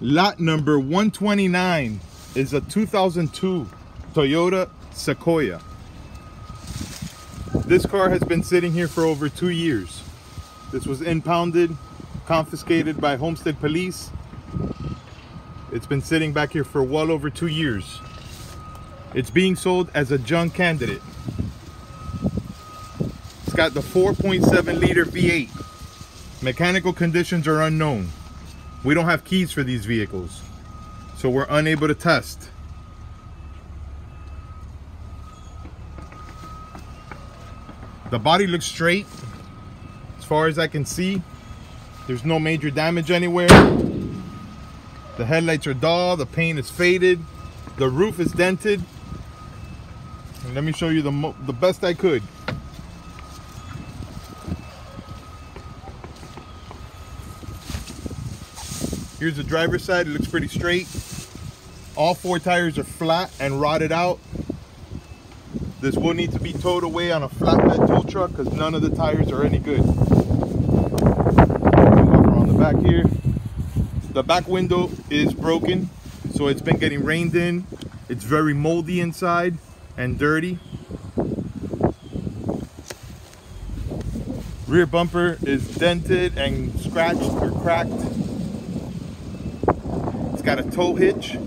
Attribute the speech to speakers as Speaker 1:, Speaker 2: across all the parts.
Speaker 1: Lot number 129 is a 2002 Toyota Sequoia. This car has been sitting here for over two years. This was impounded, confiscated by Homestead Police. It's been sitting back here for well over two years. It's being sold as a junk candidate. It's got the 4.7 liter V8. Mechanical conditions are unknown. We don't have keys for these vehicles, so we're unable to test. The body looks straight. As far as I can see, there's no major damage anywhere. The headlights are dull, the paint is faded, the roof is dented. And let me show you the, the best I could. Here's the driver's side, it looks pretty straight. All four tires are flat and rotted out. This will need to be towed away on a flatbed tow truck because none of the tires are any good. On the back here, the back window is broken, so it's been getting rained in. It's very moldy inside and dirty. Rear bumper is dented and scratched or cracked. Got a tow hitch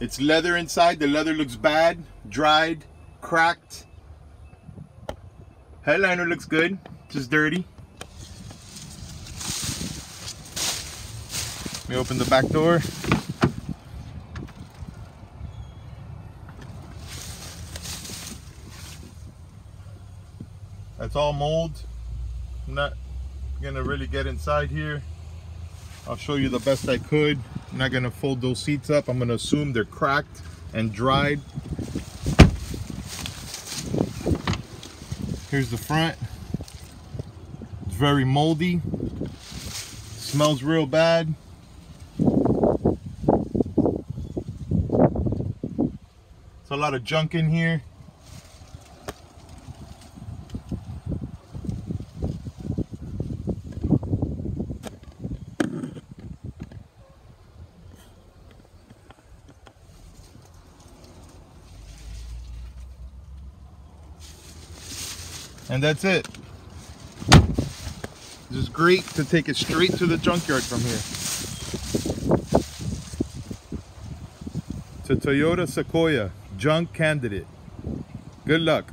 Speaker 1: It's leather inside. The leather looks bad, dried, cracked. Headliner looks good, just dirty. Let me open the back door. That's all mold. I'm not gonna really get inside here. I'll show you the best I could. I'm not gonna fold those seats up. I'm gonna assume they're cracked and dried. Here's the front. It's very moldy. Smells real bad. It's a lot of junk in here. And that's it. This is great to take it straight to the junkyard from here. A Toyota Sequoia junk candidate. Good luck.